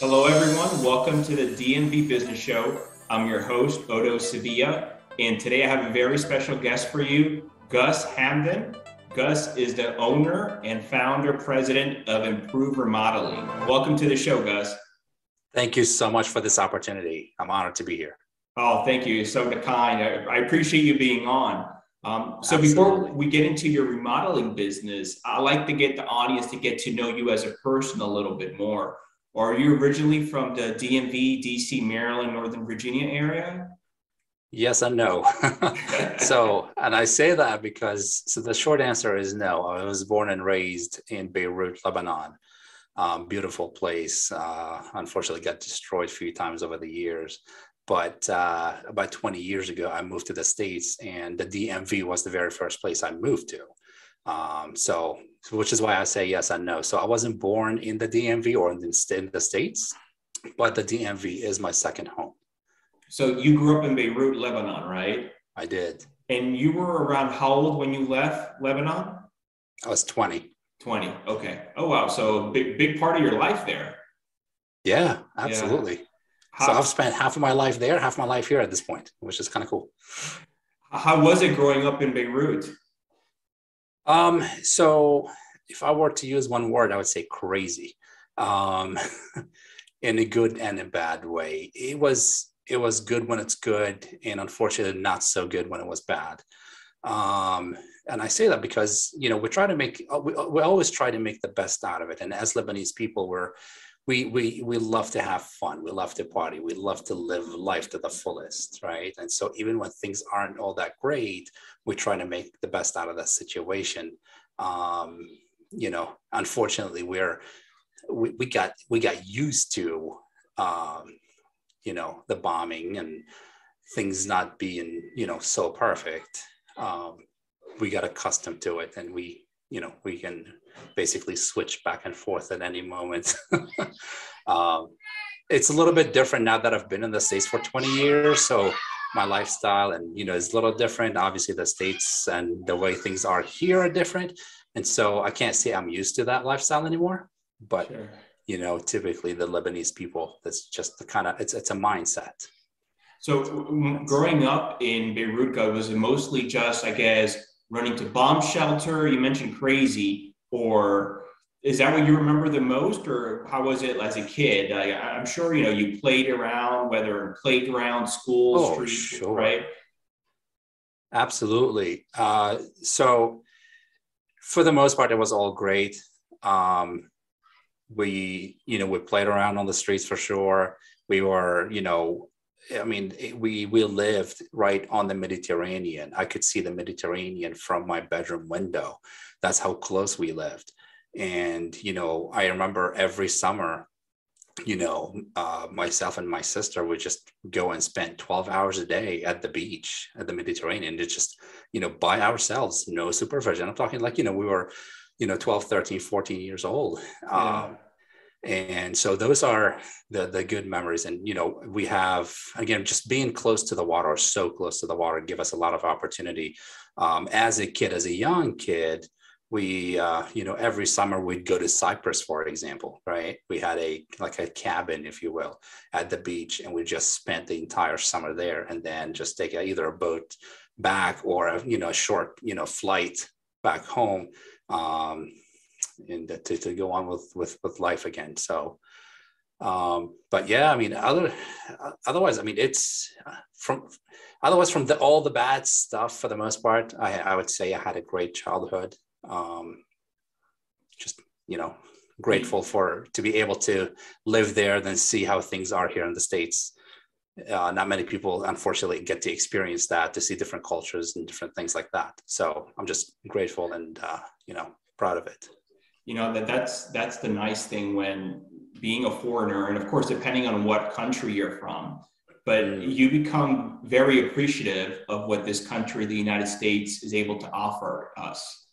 Hello, everyone. Welcome to the DMV Business Show. I'm your host, Otto Sevilla, and today I have a very special guest for you, Gus Hamdan. Gus is the owner and founder president of Emprove Remodeling. Welcome to the show, Gus. Thank you so much for this opportunity. I'm honored to be here. Oh, thank you. So kind. I, I appreciate you being on. Um, so Absolutely. before we get into your remodeling business, I like to get the audience to get to know you as a person a little bit more. Are you originally from the DMV, DC, Maryland, Northern Virginia area? Yes and no. so, and I say that because, so the short answer is no. I was born and raised in Beirut, Lebanon. Um, beautiful place. Uh, unfortunately, got destroyed a few times over the years. But uh, about 20 years ago, I moved to the States, and the DMV was the very first place I moved to. Um, so, which is why I say yes and no. So, I wasn't born in the DMV or in the, in the States, but the DMV is my second home. So, you grew up in Beirut, Lebanon, right? I did. And you were around how old when you left Lebanon? I was 20. 20. Okay. Oh, wow. So, big, big part of your life there. Yeah, absolutely. Yeah. How, so I've spent half of my life there, half my life here at this point, which is kind of cool. How was it growing up in Beirut? Um, so if I were to use one word, I would say crazy. Um, in a good and a bad way. It was it was good when it's good, and unfortunately not so good when it was bad. Um, and I say that because you know we try to make we, we always try to make the best out of it. And as Lebanese people, we're we we we love to have fun. We love to party. We love to live life to the fullest right? And so even when things aren't all that great we try to make the best out of that situation. Um you know unfortunately we're we, we got we got used to um you know the bombing and things not being you know so perfect. Um we got accustomed to it and we you know we can basically switch back and forth at any moment um, it's a little bit different now that i've been in the states for 20 years so my lifestyle and you know is a little different obviously the states and the way things are here are different and so i can't say i'm used to that lifestyle anymore but sure. you know typically the lebanese people that's just the kind of it's it's a mindset so growing up in beirut was it mostly just i guess running to bomb shelter? You mentioned crazy, or is that what you remember the most, or how was it as a kid? I, am sure you know you played around, whether in playground, school, oh, street, sure. right? Absolutely. Uh, so, for the most part, it was all great. Um, we, you know, we played around on the streets for sure. We were, you know, I mean, we we lived right on the Mediterranean. I could see the Mediterranean from my bedroom window. That's how close we lived. And you know, I remember every summer, you know, uh, myself and my sister would just go and spend 12 hours a day at the beach at the Mediterranean to just, you know, by ourselves, no supervision. I'm talking like, you know, we were, you know, 12, 13, 14 years old. Yeah. Um, and so those are the the good memories and you know we have again just being close to the water or so close to the water give us a lot of opportunity um, as a kid as a young kid we uh, you know every summer we'd go to cyprus for example right? We had a like a cabin if you will at the beach and we just spent the entire summer there and then just take a, either a boat back or a you know a short you know flight back home um, and to, to go on with with with life again. So um but yeah i mean other otherwise i mean it's from otherwise from the all the bad stuff for the most part i i would say i had a great childhood um just you know grateful for to be able to live there then see how things are here in the states. Uh, not many people unfortunately get to experience that to see different cultures and different things like that. So i'm just grateful and uh, you know proud of it. You know that that's that's the nice thing when being a foreigner and of course depending on what country you're from but mm. you become very appreciative of what this country the united states is able to offer us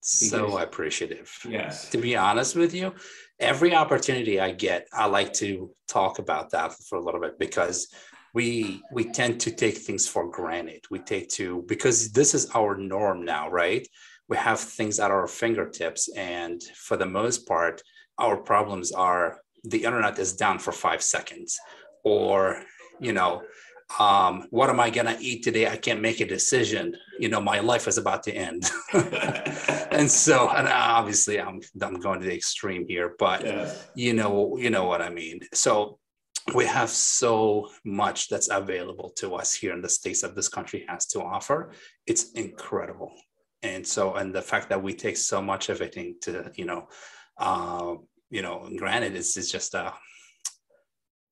so appreciative. Yes. To be honest with you every opportunity i get i like to talk about that for a little bit because we we tend to take things for granted. We take to because this is our norm now right? We have things at our fingertips and for the most part our problems are the internet is down for five seconds or you know um, what am i going to eat today? I can't make a decision. You know my life is about to end and so and obviously i'm i'm going to the extreme here but yeah. you know you know what i mean. So we have so much that's available to us here in the states that this country has to offer. It's incredible. And so and the fact that we take so much of it into you know uh, you know granted it's, it's just a uh,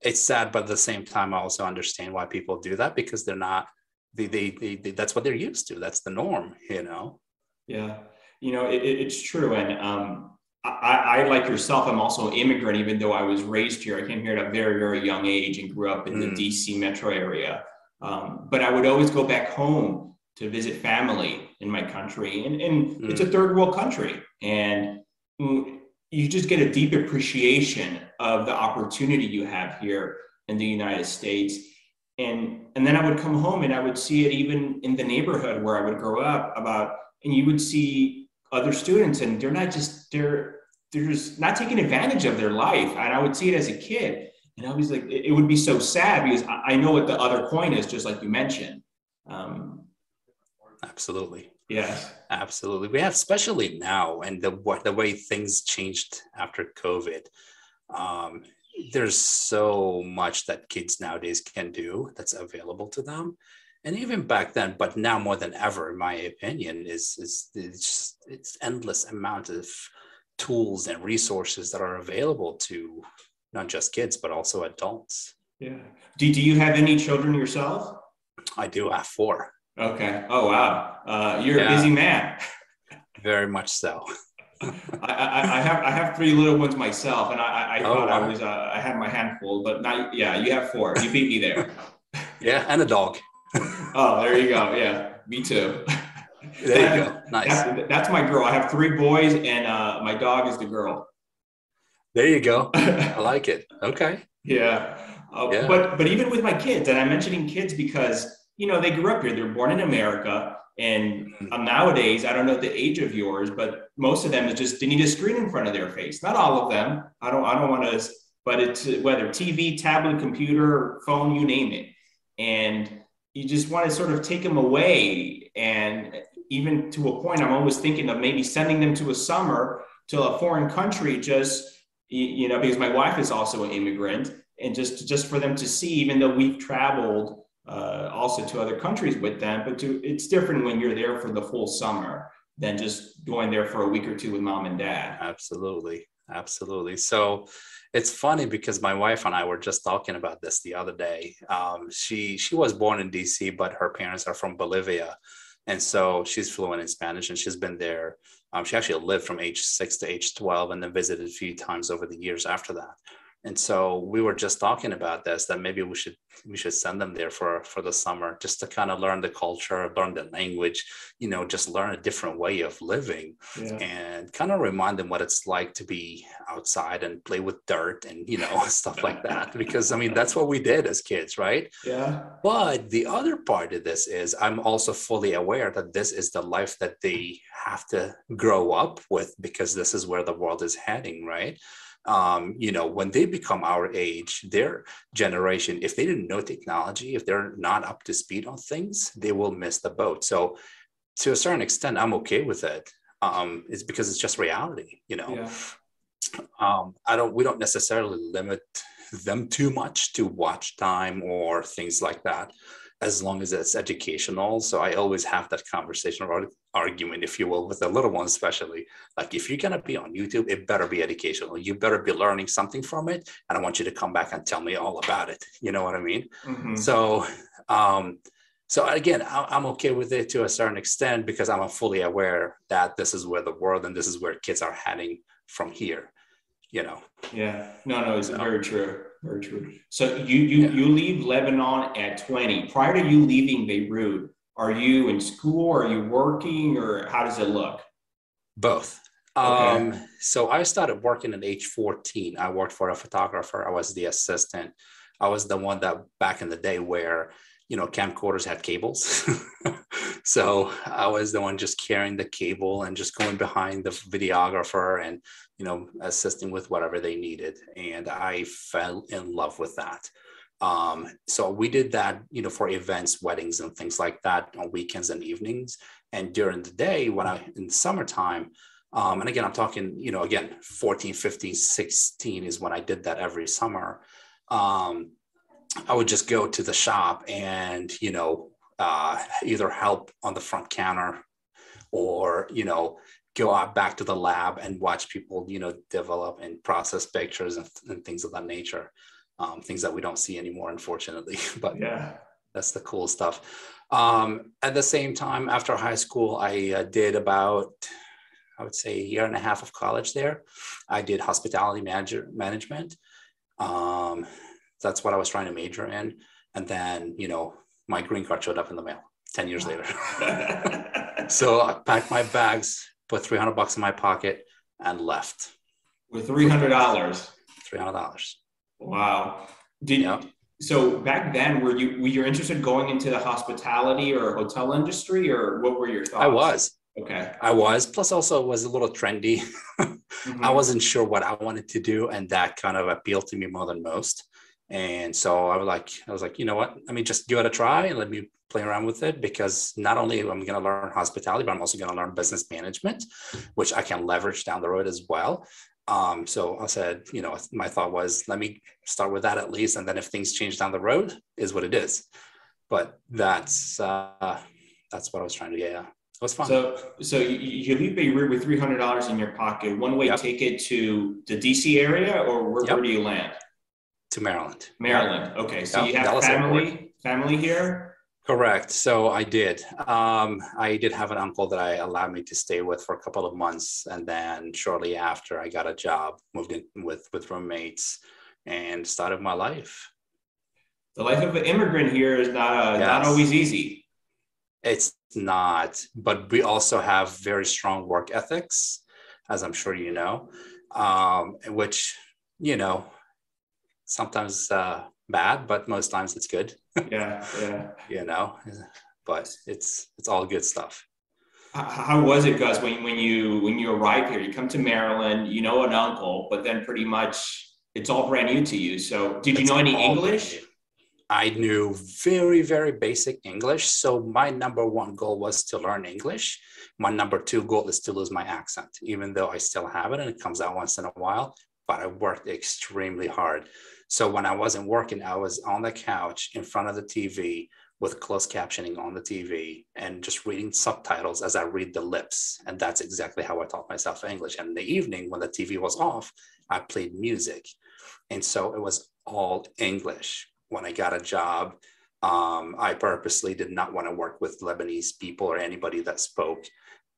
it's sad but at the same time i also understand why people do that because they're not they, they, they, they that's what they're used to. That's the norm you know? Yeah you know it, it's true and um I, I, like yourself, I'm also an immigrant, even though I was raised here. I came here at a very, very young age and grew up in mm. the DC metro area. Um, but I would always go back home to visit family in my country. And, and mm. it's a third world country. And you just get a deep appreciation of the opportunity you have here in the United States. And, and then I would come home and I would see it even in the neighborhood where I would grow up about, and you would see other students and they're not just, they're, they're just not taking advantage of their life. And I would see it as a kid. And I was like, it would be so sad because I know what the other coin is, just like you mentioned. Um, Absolutely. Yes. Absolutely. We have, especially now, and the what the way things changed after COVID. Um, there's so much that kids nowadays can do that's available to them and even back then but now more than ever in my opinion is is it's just, it's endless amount of tools and resources that are available to not just kids but also adults yeah do, do you have any children yourself i do have four okay oh wow uh, you're yeah. a busy man very much so I, I, I, have I have three little ones myself, and I, I oh, thought wow. I was uh, I had my handful, but now yeah, you have four. You beat me there. yeah, and a dog. Oh, there you go. Yeah, me too. There you go. Nice. That's, that's, my girl. I have three boys, and uh, my dog is the girl. There you go. I like it. Okay. Yeah. Uh, yeah. But but even with my kids, and I'm mentioning kids because you know they grew up here. They're born in America, and um, nowadays I don't know the age of yours, but most of them is just they need a screen in front of their face. Not all of them. I don't I don't want to, but it's whether TV, tablet, computer, phone, you name it, and you just want to sort of take them away and even to a point, I'm always thinking of maybe sending them to a summer to a foreign country, just you know, because my wife is also an immigrant, and just just for them to see, even though we've traveled uh, also to other countries with them, but to it's different when you're there for the full summer than just going there for a week or two with mom and dad. Absolutely, absolutely. So it's funny because my wife and I were just talking about this the other day. Um, she she was born in DC, but her parents are from Bolivia. And so she's fluent in Spanish and she's been there. Um, she actually lived from age six to age 12 and then visited a few times over the years after that and so we were just talking about this that maybe we should we should send them there for for the summer just to kind of learn the culture learn the language you know just learn a different way of living yeah. and kind of remind them what it's like to be outside and play with dirt and you know stuff like that. Because i mean that's what we did as kids right? Yeah. But the other part of this is i'm also fully aware that this is the life that they have to grow up with because this is where the world is heading right um, you know, when they become our age, their generation, if they didn't know technology, if they're not up to speed on things, they will miss the boat. So, to a certain extent, I'm okay with it. Um, it's because it's just reality, you know. Yeah. Um, I don't. We don't necessarily limit them too much to watch time or things like that as long as it's educational. So I always have that conversation or argument, if you will, with the little ones, especially. Like if you're gonna be on YouTube, it better be educational. You better be learning something from it, and I want you to come back and tell me all about it. You know what I mean? Mm-hmm. So, um, so again, I'm okay with it to a certain extent because I'm fully aware that this is where the world and this is where kids are heading from here. You know. Yeah. No. No. It's so, very true. Very true. So you you yeah. you leave Lebanon at 20. Prior to you leaving Beirut, are you in school? Are you working, or how does it look? Both. Okay. Um, so I started working at age 14. I worked for a photographer. I was the assistant. I was the one that back in the day where you know, camcorders had cables. so I was the one just carrying the cable and just going behind the videographer and, you know, assisting with whatever they needed. And I fell in love with that. Um, so we did that, you know, for events, weddings, and things like that on weekends and evenings. And during the day, when I in summertime, um, and again, I'm talking, you know, again, 14, 15, 16 is when I did that every summer. Um, I would just go to the shop and, you know, uh, either help on the front counter or, you know, go out back to the lab and watch people, you know, develop and process pictures and, and things of that nature. Um, things that we don't see anymore, unfortunately. but yeah, that's the cool stuff. Um, at the same time, after high school, I uh, did about I would say a year and a half of college there. I did hospitality manager management. Um, that's what I was trying to major in. And then, you know, my green card showed up in the mail 10 years later. so I packed my bags, put 300 bucks in my pocket and left. With $300? $300. Wow. Did, yep. So back then, were you were you interested going into the hospitality or hotel industry, or what were your thoughts? I was. Okay. I was. Plus, also was a little trendy. mm-hmm. I wasn't sure what I wanted to do, and that kind of appealed to me more than most. And so I was like, I was like, you know what? Let me just give it a try and let me play around with it because not only am I going to learn hospitality, but I'm also going to learn business management, which I can leverage down the road as well. Um, so I said, you know, my thought was, let me start with that at least, and then if things change down the road, is what it is. But that's uh, that's what I was trying to get. Yeah. It was fun. So, so you, you leave Beirut with three hundred dollars in your pocket. One way yep. ticket to the DC area, or where, yep. where do you land? To Maryland. Maryland. Okay, so you have Dulles family Airport. family here. Correct. So I did. Um, I did have an uncle that I allowed me to stay with for a couple of months, and then shortly after, I got a job, moved in with with roommates, and started my life. The life of an immigrant here is not uh, yes. not always easy. It's not, but we also have very strong work ethics, as I'm sure you know, um, which, you know, sometimes uh, bad, but most times it's good. Yeah, yeah. you know, but it's it's all good stuff. How was it, Gus, when, when you when you arrived here? You come to Maryland, you know an uncle, but then pretty much it's all brand new to you. So, did you it's know any English? I knew very, very basic English. So my number one goal was to learn English. My number two goal is to lose my accent, even though I still have it and it comes out once in a while. But I worked extremely hard. So when I wasn't working, I was on the couch in front of the TV with closed captioning on the TV and just reading subtitles as I read the lips. And that's exactly how I taught myself English. And in the evening, when the TV was off, I played music. And so it was all English when I got a job, um, I purposely did not want to work with Lebanese people or anybody that spoke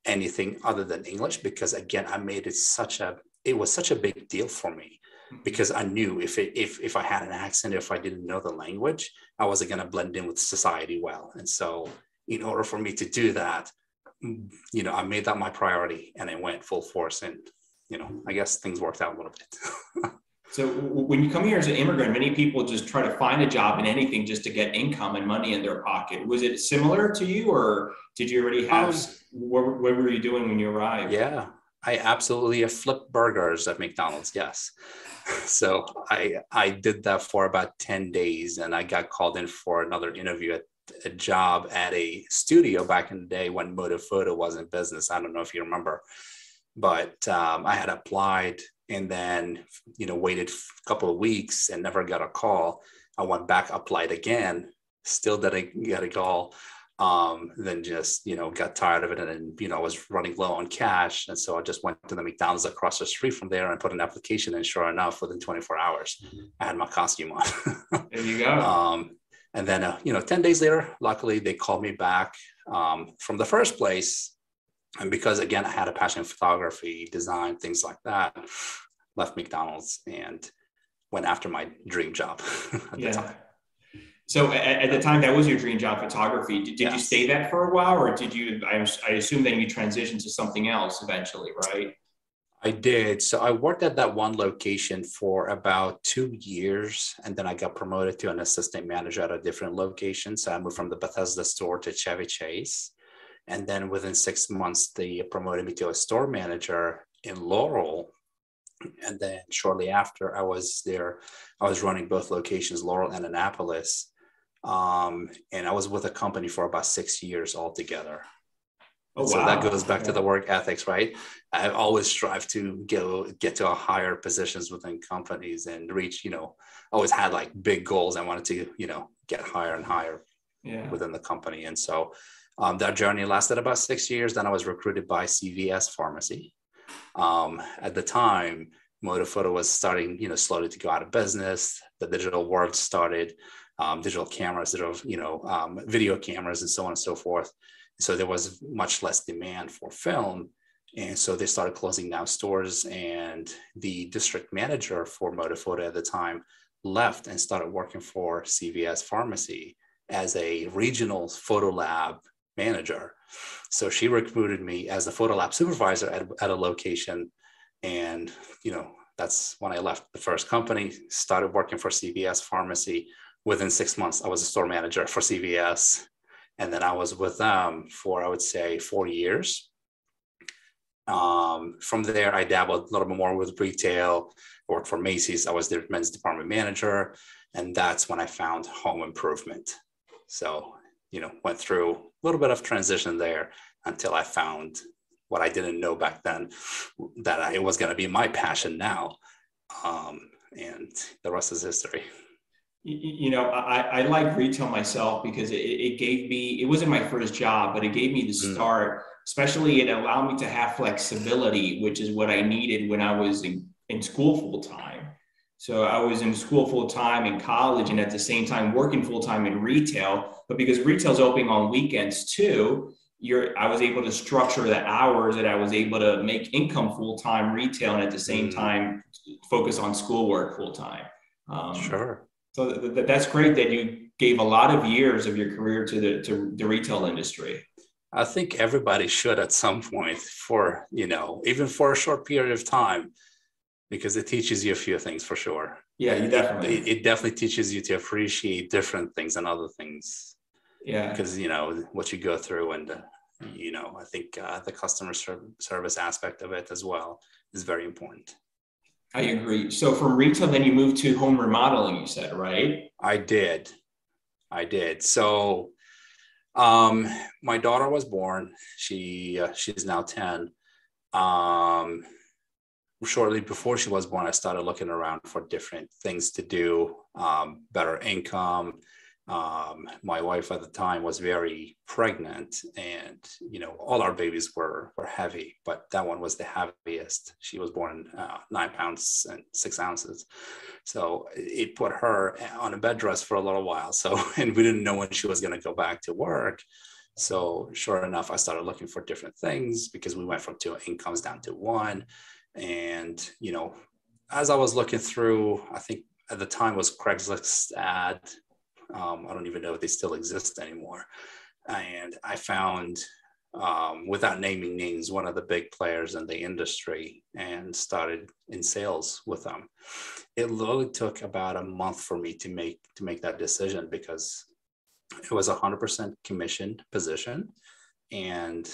anything other than English because again, I made it such a it was such a big deal for me. Because I knew if it, if if I had an accent, if I didn't know the language, I wasn't going to blend in with society well. And so, in order for me to do that, you know, I made that my priority and it went full force. And you know, I guess things worked out a little bit. So when you come here as an immigrant, many people just try to find a job in anything just to get income and money in their pocket. Was it similar to you, or did you already have? Um, what, what, were you doing when you arrived? Yeah, I absolutely have flipped burgers at McDonald's. Yes, so I I did that for about ten days, and I got called in for another interview at a job at a studio back in the day when Motofoto was in business. I don't know if you remember, but um, I had applied and then you know waited a couple of weeks and never got a call i went back applied again still didn't get a call um, then just you know got tired of it and then you know I was running low on cash. And so I just went to the McDonald's across the street from there and put an application and sure enough within 24 hours mm-hmm. I had my costume on. There you go. Um, and then uh, you know 10 days later luckily they called me back um, from the first place. And because again i had a passion for photography design things like that left mcdonald's and went after my dream job at yeah. the time so at, at, the time that was your dream job photography did, did yes. you stay that for a while or did you I, I assume then you transitioned to something else eventually right I did. So I worked at that one location for about two years, and then I got promoted to an assistant manager at a different location. So I moved from the Bethesda store to Chevy Chase. And then within six months, they promoted me to a store manager in Laurel. And then shortly after, I was there, I was running both locations, Laurel and Annapolis. Um, and I was with a company for about six years altogether. Oh, so wow. that goes back to the work ethics, right? I always strive to go get to a higher positions within companies and reach, you know, always had like big goals. I wanted to, you know, get higher and higher yeah. within the company. And so um, that journey lasted about six years. Then I was recruited by CVS Pharmacy. Um, at the time, Motofoto was starting, you know, slowly to go out of business. The digital world started, um, digital cameras, digital, you know, um, video cameras, and so on and so forth. So there was much less demand for film. And so they started closing down stores. And the district manager for Motofoto at the time left and started working for CVS Pharmacy as a regional photo lab manager. So she recruited me as the photo lab supervisor at, at a location. And, you know, that's when I left the first company, started working for CVS Pharmacy. Within six months, I was a store manager for CVS. And then I was with them for, I would say, four years. Um, from there, I dabbled a little bit more with retail, worked for Macy's. I was their men's department manager. And that's when I found home improvement. So, you know, went through a little bit of transition there until I found what I didn't know back then that it was going to be my passion now. Um, and the rest is history you know I, I like retail myself because it, it gave me it wasn't my first job but it gave me the mm. start mm. especially it allowed me to have flexibility which is what i needed when i was in, in school full time so i was in school full time in college and at the same time working full time in retail but because retail's opening on weekends too you're i was able to structure the hours that i was able to make income full time retail and at the same mm. time focus on schoolwork full time um, sure so th- th- that's great that you gave a lot of years of your career to the to the retail industry. I think everybody should at some point for, you know, even for a short period of time, because it teaches you a few things for sure. Yeah, you definitely. It, it definitely teaches you to appreciate different things and other things. Yeah. Because, you know, what you go through and, uh, you know, I think uh, the customer service aspect of it as well is very important. I agree. So from retail, then you moved to home remodeling, you said, right? I did. I did. So um, my daughter was born. She uh, she's now 10. Um, shortly before she was born, I started looking around for different things to do, um, better income, um, my wife at the time was very pregnant and you know all our babies were were heavy but that one was the heaviest. She was born uh, nine pounds and six ounces. So it put her on a bed rest for a little while. So and we didn't know when she was going to go back to work. So sure enough i started looking for different things because we went from two incomes down to one. And you know as i was looking through i think at the time was craigslist ad um, I don't even know if they still exist anymore. And I found, um, without naming names, one of the big players in the industry and started in sales with them. It literally took about a month for me to make to make that decision because it was a hundred percent commission position, and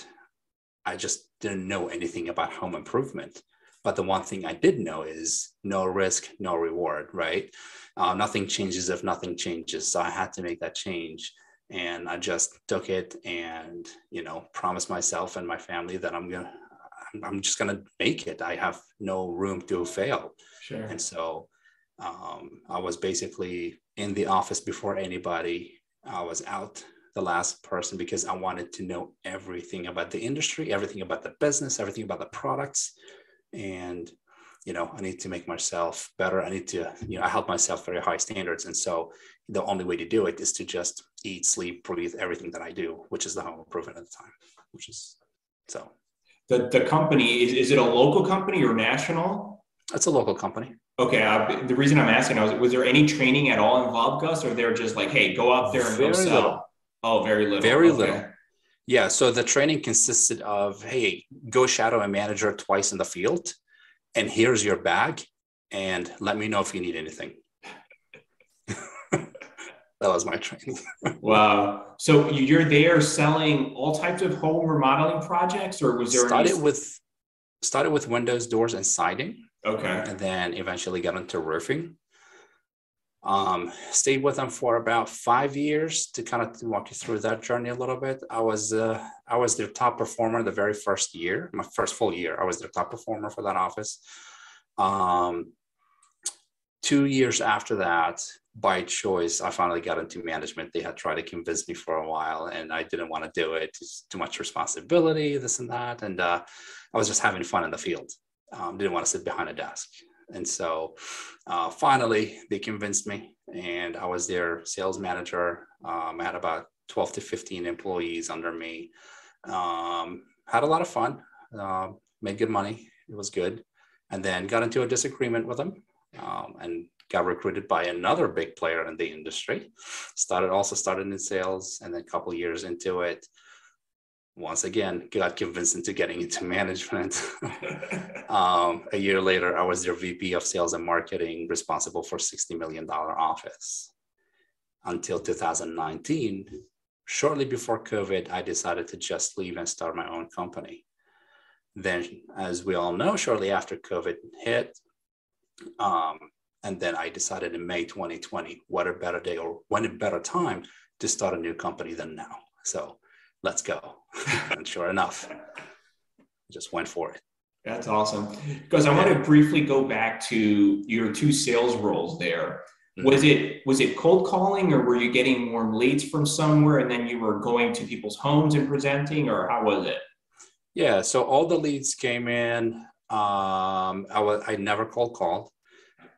I just didn't know anything about home improvement. But the one thing I did know is no risk, no reward, right? Uh, nothing changes if nothing changes. So I had to make that change. And I just took it and, you know, promised myself and my family that I'm going to, I'm just going to make it. I have no room to fail. Sure. And so um, I was basically in the office before anybody. I was out the last person because I wanted to know everything about the industry, everything about the business, everything about the products, and you know i need to make myself better. I need to you know i held myself very high standards. And so the only way to do it is to just eat sleep breathe everything that i do which is the home improvement at the time which is so. The, the company is, is it a local company or national? It's a local company. Okay uh, the reason i'm asking was was there any training at all involved gus or they're just like hey go out there and very go sell? little. oh very little. Very okay. little yeah. So the training consisted of, hey, go shadow a manager twice in the field. and here's your bag, and let me know if you need anything. that was my training. wow. So you're there selling all types of home remodeling projects, or was there started any... with started with windows, doors, and siding. Okay. And then eventually got into roofing. Um, stayed with them for about five years to kind of walk you through that journey a little bit. I was uh, I was their top performer the very first year, my first full year. I was their top performer for that office. Um, two years after that, by choice, I finally got into management. They had tried to convince me for a while, and I didn't want to do it. It's too much responsibility, this and that, and uh, I was just having fun in the field. Um, didn't want to sit behind a desk. And so uh, finally, they convinced me, and I was their sales manager. Um, I had about 12 to 15 employees under me. Um, had a lot of fun, uh, made good money. It was good. And then got into a disagreement with them um, and got recruited by another big player in the industry. Started also started in sales, and then a couple years into it, once again got convinced into getting into management. um, a year later, I was their VP of sales and marketing, responsible for $60 million office. Until 2019, shortly before COVID, I decided to just leave and start my own company. Then, as we all know, shortly after COVID hit, um, and then I decided in May 2020, what a better day or when a better time to start a new company than now. So let's go. and sure enough, just went for it. That's awesome. Because I want to briefly go back to your two sales roles there. Mm-hmm. Was it was it cold calling or were you getting warm leads from somewhere and then you were going to people's homes and presenting or how was it? Yeah, so all the leads came in. Um, I was I never cold called.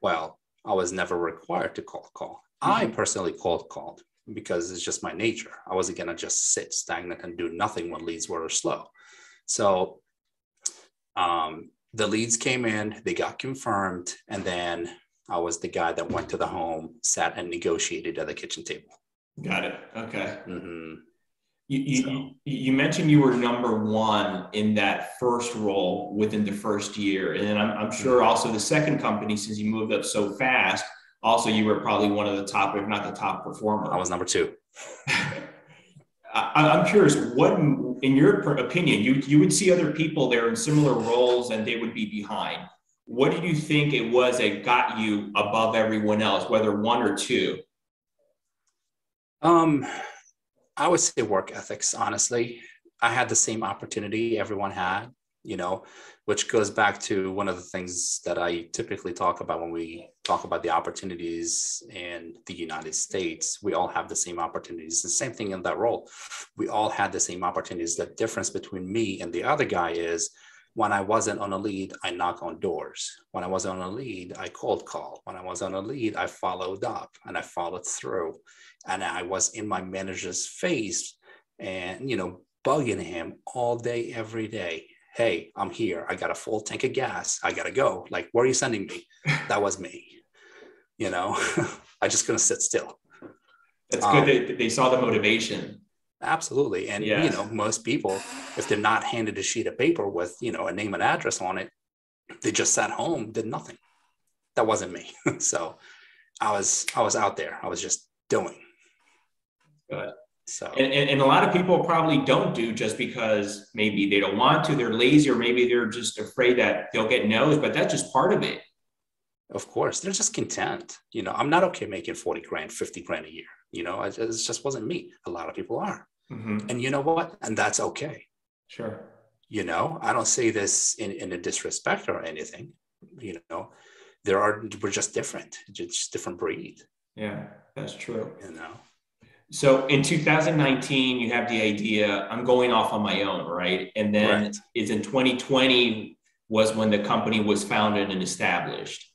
Well, I was never required to cold call. Mm-hmm. I personally cold called because it's just my nature. I wasn't going to just sit stagnant and do nothing when leads were slow. So um, the leads came in, they got confirmed, and then I was the guy that went to the home, sat and negotiated at the kitchen table. Got it. Okay. Mm-hmm. You, you, so. you, mentioned you were number one in that first role within the first year. And then I'm, I'm sure mm-hmm. also the second company, since you moved up so fast, also you were probably one of the top, if not the top performer. I was number two. I, am curious, what, in your opinion, you you would see other people there in similar roles and they would be behind. What do you think it was that got you above everyone else, whether one or two? Um, I would say work ethics. Honestly, I had the same opportunity everyone had you know, which goes back to one of the things that I typically talk about when we talk about the opportunities in the United States. We all have the same opportunities. The same thing in that role. We all had the same opportunities. The difference between me and the other guy is when I wasn't on a lead, I knock on doors. When I was on a lead, I cold call. When I was on a lead, I followed up and I followed through. And I was in my manager's face and, you know, bugging him all day, every day hey, I'm here. I got a full tank of gas. I got to go. Like, where are you sending me? That was me. You know, I just couldn't sit still. That's um, good that they saw the motivation. Absolutely. And, you know, most people, if they're not handed a sheet of paper with, you know, a name and address on it, they just sat home, did nothing. That wasn't me. so I was, I was out there. I was just doing. Good. So and, and, and, a lot of people probably don't do just because maybe they don't want to, they're lazy, or maybe they're just afraid that they'll get no's, but that's just part of it. Of course, they're just content. You know, I'm not okay making 40 grand, 50 grand a year. You know, it, just wasn't me. A lot of people are. Mm-hmm. And you know what? And that's okay. Sure. You know, I don't say this in, in a disrespect or anything. You know, there are, we're just different, just different breed. Yeah, that's true. You know, so in 2019, you have the idea, I'm going off on my own, right? And then right. it's in 2020 was when the company was founded and established.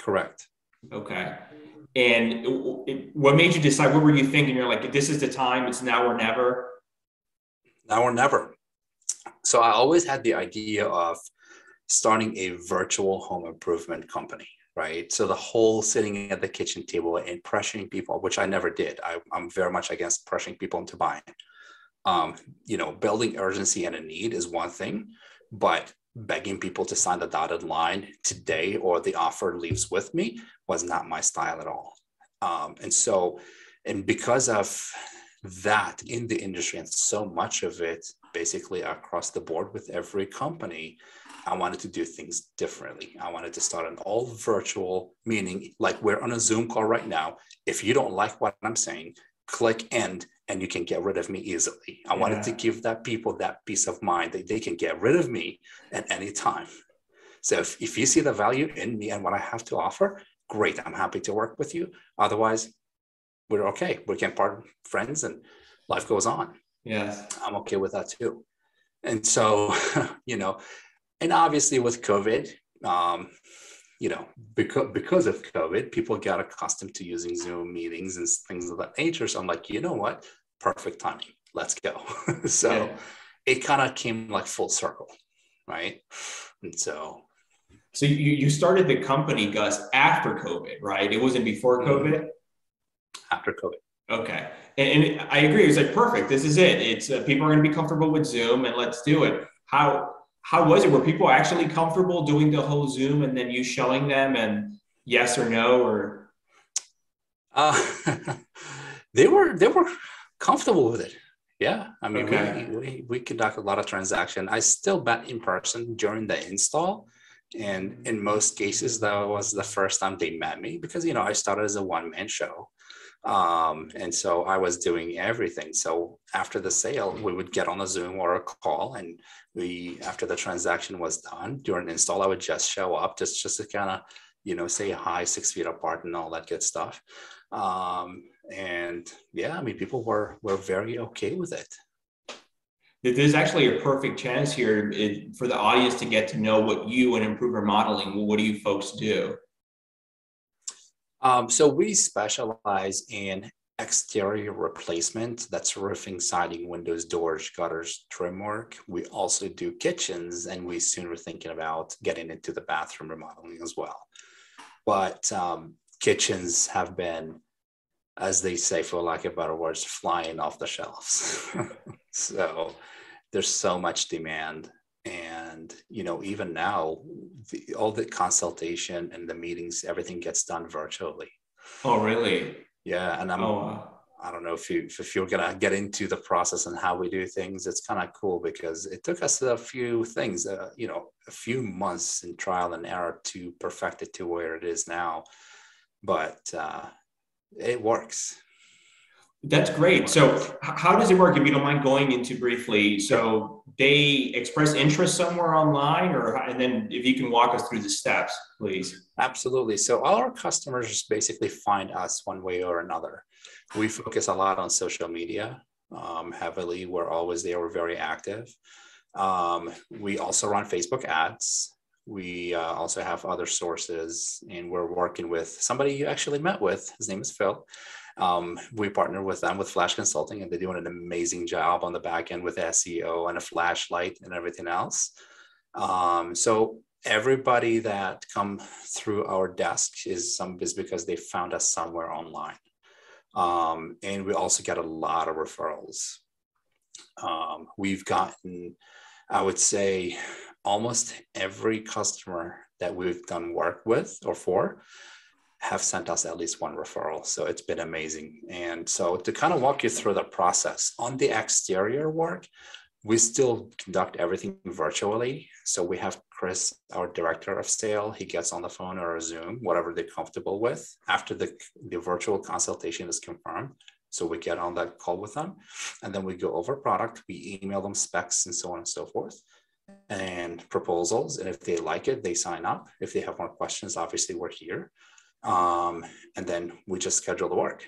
Correct. Okay. And what made you decide? What were you thinking? You're like, this is the time. It's now or never. Now or never. So I always had the idea of starting a virtual home improvement company right? So the whole sitting at the kitchen table and pressuring people, which I never did. I, am very much against pressuring people into buying. Um, you know, building urgency and a need is one thing, but begging people to sign the dotted line today or the offer leaves with me was not my style at all. Um, and so, and because of that in the industry and so much of it basically across the board with every company, I wanted to do things differently. I wanted to start an all virtual, meaning like we're on a Zoom call right now. If you don't like what I'm saying, click end and you can get rid of me easily. I yeah. wanted to give that people that peace of mind that they can get rid of me at any time. So if, if you see the value in me and what I have to offer, great. I'm happy to work with you. Otherwise, we're okay. We can part friends and life goes on. Yes. I'm okay with that too. And so, you know, and obviously with COVID, um, you know, because because of COVID, people got accustomed to using Zoom meetings and things of that nature. So I'm like, you know what? Perfect timing. Let's go. so yeah. it kind of came like full circle, right? And so so you, you started the company, Gus, after COVID, right? It wasn't before mm-hmm. COVID? After COVID. Okay. And, and I agree. It's like, perfect. This is it. It's uh, people are going to be comfortable with Zoom and let's do it. How, how was it? Were people actually comfortable doing the whole Zoom and then you showing them and yes or no or? Uh, they were they were comfortable with it. Yeah, I mean, okay. we, we we conduct a lot of transaction. I still bet in person during the install, and in most cases, that was the first time they met me because you know I started as a one man show, um, and so I was doing everything. So after the sale, we would get on a Zoom or a call, and we after the transaction was done during install, I would just show up just just to kind of you know say hi, six feet apart, and all that good stuff. Um, and yeah, I mean, people were were very okay with it. There's actually a perfect chance here for the audience to get to know what you and Emprove Remodeling. What do you folks do? Um, so we specialize in exterior replacement. That's roofing, siding, windows, doors, gutters, trim work. We also do kitchens, and we soon are thinking about getting into the bathroom remodeling as well. But um, kitchens have been, as they say, for lack of better words, flying off the shelves. so there's so much demand and you know even now the, all the consultation and the meetings everything gets done virtually. Oh really? Yeah and i'm oh, i don't know if you if you're gonna get into the process and how we do things it's kind of cool because it took us a few things uh, you know a few months in trial and error to perfect it to where it is now. But uh, it works that's great. So, how does it work if you don't mind going into briefly? So, they express interest somewhere online, or and then if you can walk us through the steps, please. Absolutely. So, all our customers basically find us one way or another. We focus a lot on social media um, heavily. We're always there. We're very active. Um, we also run Facebook ads. We uh, also have other sources, and we're working with somebody you actually met with. His name is Phil um, we partner with them with Flash Consulting, and they're doing an amazing job on the back end with SEO and a flashlight and everything else. Um, so everybody that come through our desk is some is because they found us somewhere online, um, and we also get a lot of referrals. Um, we've gotten, I would say, almost every customer that we've done work with or for have sent us at least one referral. So it's been amazing. And so to kind of walk you through the process on the exterior work, we still conduct everything virtually. So we have Chris, our director of sale, he gets on the phone or Zoom, whatever they're comfortable with after the, the virtual consultation is confirmed. So we get on that call with them and then we go over product, we email them specs and so on and so forth and proposals. And if they like it, they sign up. If they have more questions, obviously we're here. Um, and then we just schedule the work.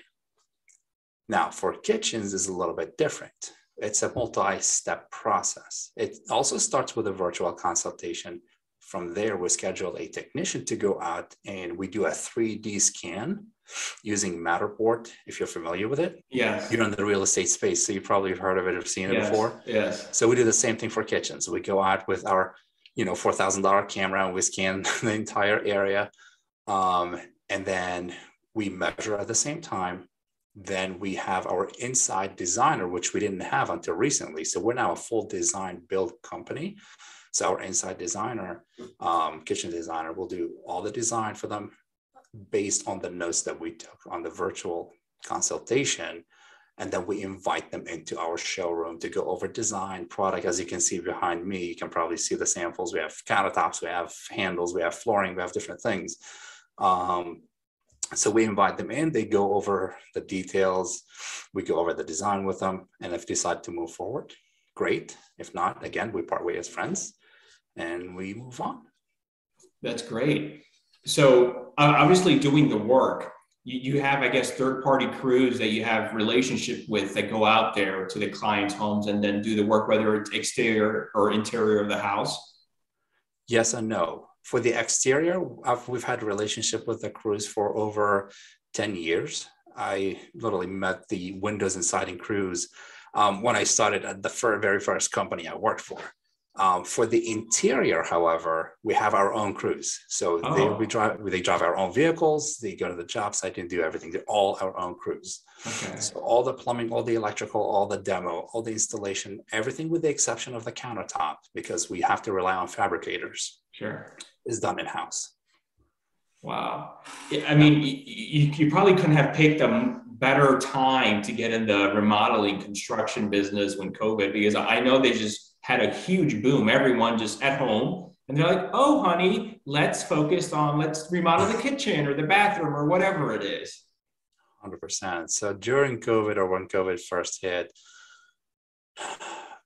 Now, for kitchens is a little bit different. It's a multi-step process. It also starts with a virtual consultation. From there, we schedule a technician to go out and we do a 3D scan using Matterport, if you're familiar with it. Yes. You're in the real estate space, so you probably have heard of it or seen it yes. before. Yes. So we do the same thing for kitchens. We go out with our, you know, $4,000 camera and we scan the entire area. Um, and then we measure at the same time. Then we have our inside designer, which we didn't have until recently. So we're now a full design build company. So our inside designer, um, kitchen designer, will do all the design for them based on the notes that we took on the virtual consultation. And then we invite them into our showroom to go over design product. As you can see behind me, you can probably see the samples. We have countertops, we have handles, we have flooring, we have different things. Um, so we invite them in, they go over the details, we go over the design with them, and if they decide to move forward, great. If not, again, we part way as friends and we move on. That's great. So uh, obviously doing the work, you, you have, I guess, third-party crews that you have relationship with that go out there to the clients' homes and then do the work, whether it's exterior or interior of the house. Yes and no. For the exterior, I've, we've had a relationship with the crews for over 10 years. I literally met the windows and siding crews um, when I started at the very first company I worked for. Um, for the interior, however, we have our own crews. So oh. they we drive they drive our own vehicles. They go to the job site and do everything. They're all our own crews. Okay. So all the plumbing, all the electrical, all the demo, all the installation, everything with the exception of the countertop, because we have to rely on fabricators. Sure, is done in house. Wow. I mean, you, you probably couldn't have picked a better time to get in the remodeling construction business when COVID, because I know they just had a huge boom. Everyone just at home. And they're like, oh, honey, let's focus on, let's remodel the kitchen or the bathroom or whatever it is. 100%. So during COVID or when COVID first hit,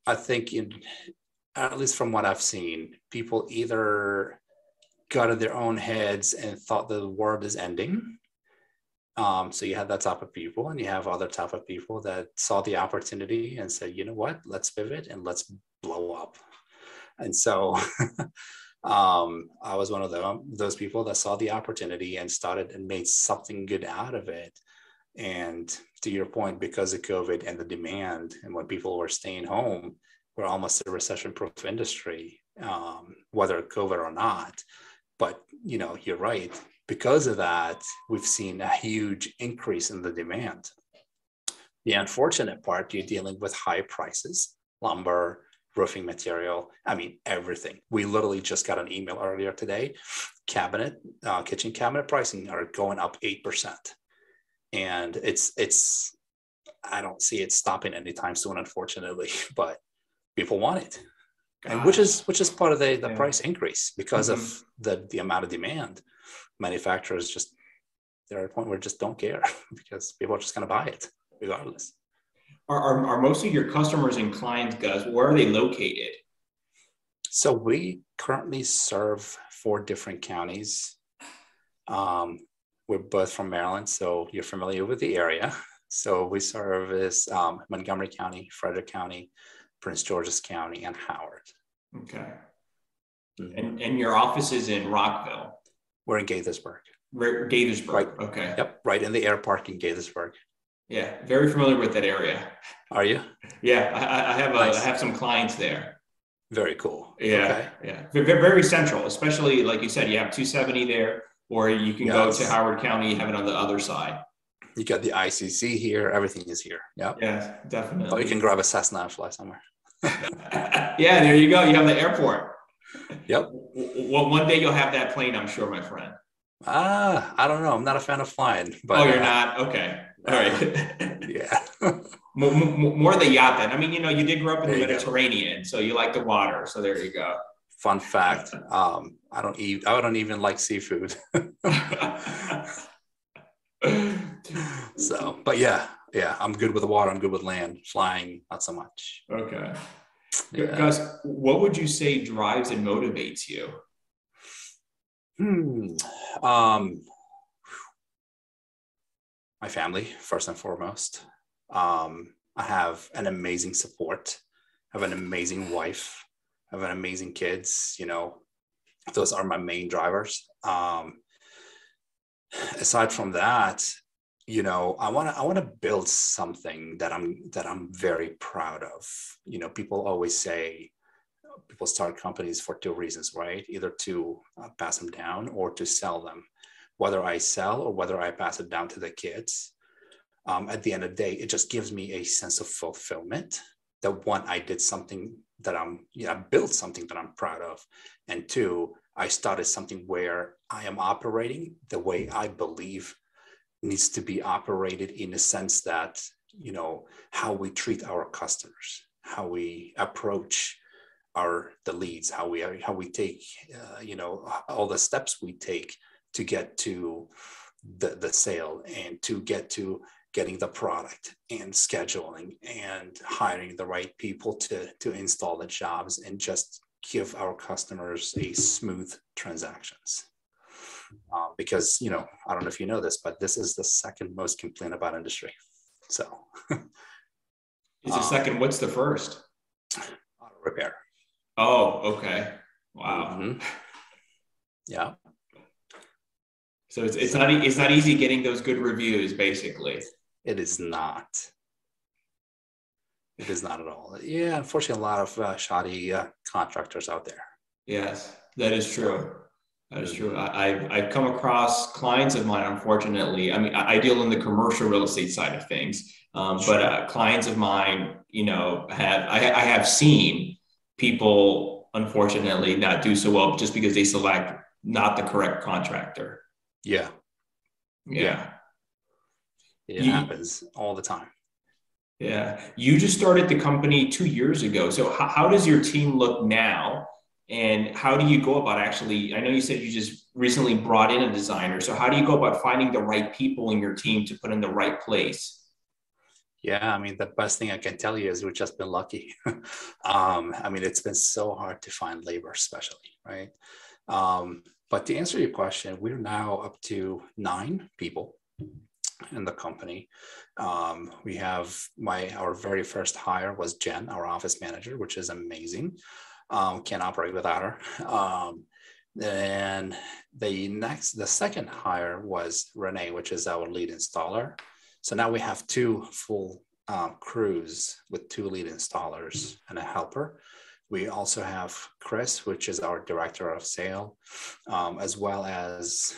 I think, in, at least from what I've seen, people either got in their own heads and thought the world is ending. Um, so you have that type of people, and you have other type of people that saw the opportunity and said, you know what, let's pivot and let's blow up. And so um, I was one of them, those people that saw the opportunity and started and made something good out of it. And to your point, because of COVID and the demand, and when people were staying home, we're almost a recession proof industry, um, whether COVID or not. But you know, you're right. Because of that, we've seen a huge increase in the demand. The unfortunate part, you're dealing with high prices, lumber, roofing material. I mean, everything. We literally just got an email earlier today. Cabinet, uh, kitchen cabinet pricing are going up eight percent, and it's it's. I don't see it stopping anytime soon, unfortunately. But people want it, and which is which is part of the the yeah. price increase because mm-hmm. of the the amount of demand. Manufacturers just they're at a point where just don't care because people are just going to buy it regardless. Are, are, are most of your customers and clients, Gus, where are they located? So we currently serve four different counties. Um, we're both from Maryland, so you're familiar with the area. So we service um, Montgomery County, Frederick County, Prince George's County, and Howard. Okay. Mm-hmm. And, and your office is in Rockville? We're in Gaithersburg. Gaithersburg. Right. Okay. Yep. Right in the air park in Gaithersburg. Yeah, very familiar with that area. Are you? Yeah, I, I have a, nice. I have some clients there. Very cool. Yeah, okay. yeah, very, very central. Especially like you said, you have 270 there, or you can yes. go to Howard County, you have it on the other side. You got the ICC here. Everything is here. Yeah. Yeah, definitely. Or you can grab a Cessna and fly somewhere. yeah, there you go. You have the airport. Yep. Well, one day you'll have that plane, I'm sure, my friend. Ah, uh, I don't know. I'm not a fan of flying. But, oh, you're uh, not? Okay. All right. yeah. more, the yacht then. I mean, you know, you did grow up in there the Mediterranean, so you like the water. So there you go. Fun fact: um, I don't eat. I don't even like seafood. So, but yeah, yeah, I'm good with the water. I'm good with land. Flying, not so much. Okay. Yeah. Gus, what would you say drives and motivates you? Hmm. Um, my family first and foremost. Um, I have an amazing support. I have an amazing wife. I have an amazing kids. You know, those are my main drivers. Um, aside from that, you know, I want to I want to build something that I'm that I'm very proud of. You know, people always say people start companies for two reasons, right? Either to uh, pass them down or to sell them whether I sell or whether I pass it down to the kids. Um, at the end of the day, it just gives me a sense of fulfillment that one, I did something that I'm, yeah, built something that I'm proud of. And two, I started something where I am operating the way I believe needs to be operated in the sense that, you know, how we treat our customers, how we approach our the leads, how we how we take, uh, you know, all the steps we take to get to the, the sale and to get to getting the product and scheduling and hiring the right people to, to install the jobs and just give our customers a smooth transactions. Uh, because, you know, I don't know if you know this, but this is the second most complained about industry. So it's the second. What's the first? Auto repair. Oh, okay. Wow. Mm-hmm. Yeah. So it's, it's not it's not easy getting those good reviews, basically. It is not. It is not at all. Yeah, unfortunately, a lot of uh, shoddy uh, contractors out there. Yes, that is true. That is true. I, have I've come across clients of mine, unfortunately. I mean, I, deal in the commercial real estate side of things, um, sure. but uh, clients of mine, you know, have I, I have seen people, unfortunately, not do so well just because they select not the correct contractor. Yeah. Yeah. It you, happens all the time. Yeah. You just started the company two years ago. So, how, how does your team look now? And how do you go about actually? I know you said you just recently brought in a designer. So, how do you go about finding the right people in your team to put in the right place? Yeah, I mean, the best thing I can tell you is we've just been lucky. um, I mean, it's been so hard to find labor, especially, right? Um, but to answer your question, we're now up to nine people in the company. Um, we have my our very first hire was Jen, our office manager, which is amazing. Um, can't operate without her. Um, and the next, the second hire was Renee, which is our lead installer. So now we have two full um, crews with two lead installers and a helper. We also have Chris, which is our director of sale, um, as well as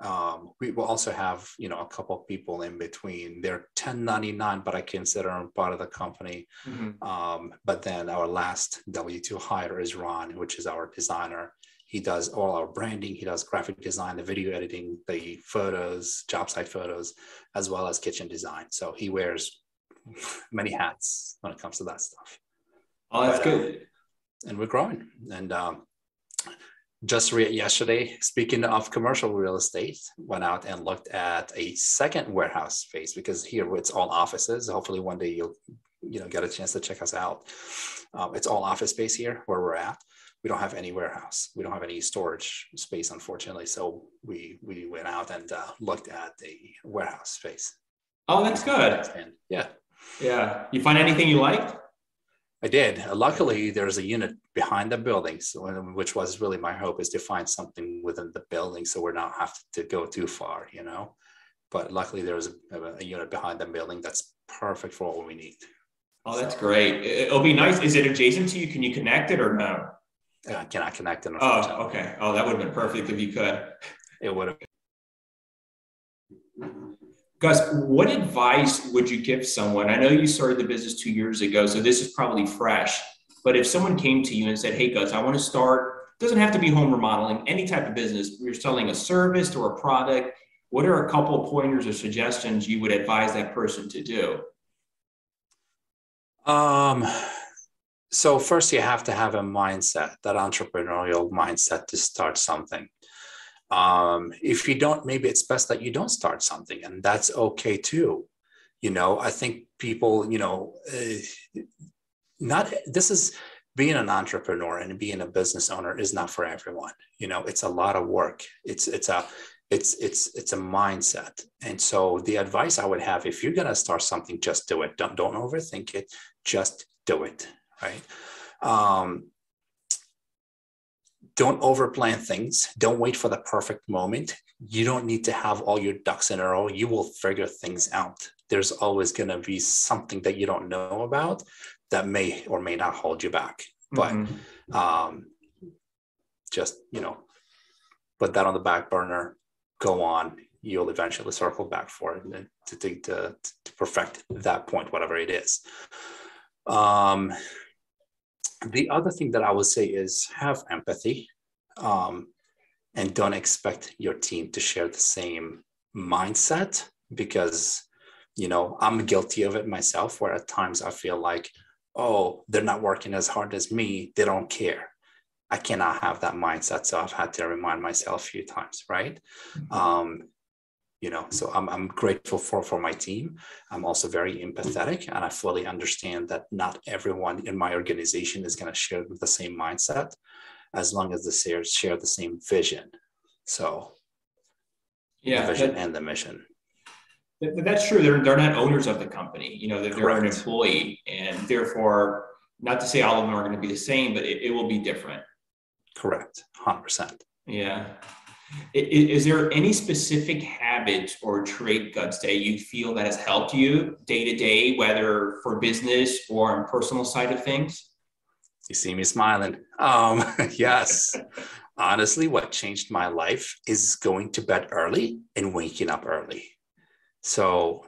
um, we will also have you know a couple of people in between. They're 1099, but I consider them part of the company. Mm-hmm. Um, but then our last W2 hire is Ron, which is our designer. He does all our branding. He does graphic design, the video editing, the photos, job site photos, as well as kitchen design. So he wears many hats when it comes to that stuff. Oh, that's but, good. Uh, and we're growing. And um, just re- yesterday, speaking of commercial real estate, went out and looked at a second warehouse space because here it's all offices. Hopefully, one day you'll you know get a chance to check us out. Um, it's all office space here where we're at. We don't have any warehouse. We don't have any storage space, unfortunately. So we we went out and uh, looked at the warehouse space. Oh, that's good. Yeah. Yeah. You find anything you liked? I did. Luckily, there's a unit behind the building, so, which was really my hope is to find something within the building, so we're not have to go too far, you know. But luckily, there's a, a unit behind the building that's perfect for what we need. Oh, that's so, great. It'll be nice. Is it adjacent to you? Can you connect it or no? Uh, can I cannot connect it. Oh, okay. Oh, that would have been perfect if you could. It would have. Gus, what advice would you give someone? I know you started the business two years ago, so this is probably fresh. But if someone came to you and said, "Hey, Gus, I want to start," doesn't have to be home remodeling, any type of business. You're selling a service or a product. What are a couple pointers or suggestions you would advise that person to do? Um, so first you have to have a mindset, that entrepreneurial mindset to start something um, if you don't maybe it's best that you don't start something and that's okay too. You know i think people you know uh, not this is being an entrepreneur and being a business owner is not for everyone. You know it's a lot of work. It's it's a it's it's it's a mindset. And so the advice i would have if you're going to start something just do it. Don't don't overthink it. Just do it right? Um don't overplan things. Don't wait for the perfect moment. You don't need to have all your ducks in a row. You will figure things out. There's always going to be something that you don't know about that may or may not hold you back. But mm-hmm. um, just, you know, put that on the back burner, go on. You'll eventually circle back for it to, to, to, to perfect that point, whatever it is. Um, the other thing that I would say is have empathy um, and don't expect your team to share the same mindset because, you know, I'm guilty of it myself, where at times I feel like, oh, they're not working as hard as me, they don't care. I cannot have that mindset. So I've had to remind myself a few times, right? Mm-hmm. Um, you know so I'm, I'm grateful for for my team. I'm also very empathetic and i fully understand that not everyone in my organization is going to share the same mindset as long as the shares share the same vision. So yeah the vision that, and the mission. That's true. They're, they're not owners of the company. You know they're, they're an employee and therefore not to say all of them are going to be the same but it, it will be different. Correct. 100% yeah is, is, there any specific habit or trait, Gus Day, you feel that has helped you day to day, whether for business or on personal side of things? You see me smiling. Um, yes. Honestly, what changed my life is going to bed early and waking up early. So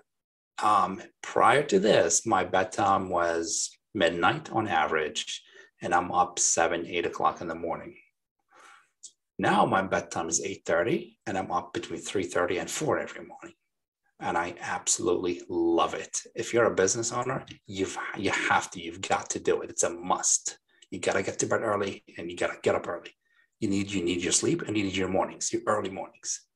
um, prior to this, my bedtime was midnight on average, and I'm up seven, eight o'clock in the morning. Now my bedtime is 8:30 and I'm up between 3:30 and 4 every morning. And I absolutely love it. If you're a business owner, you've you have to, you've got to do it. It's a must. You gotta get to bed early and you gotta get up early. You need you need your sleep and you need your mornings, your early mornings.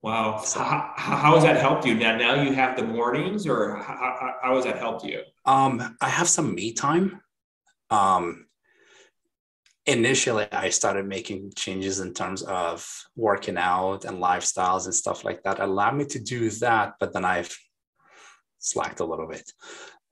Wow. So, how, how, has that helped you? Now, now you have the mornings, or how, how has that helped you? Um, I have some me time. Um, initially I started making changes in terms of working out and lifestyles and stuff like that. Allowed me to do that, but then I've slacked a little bit.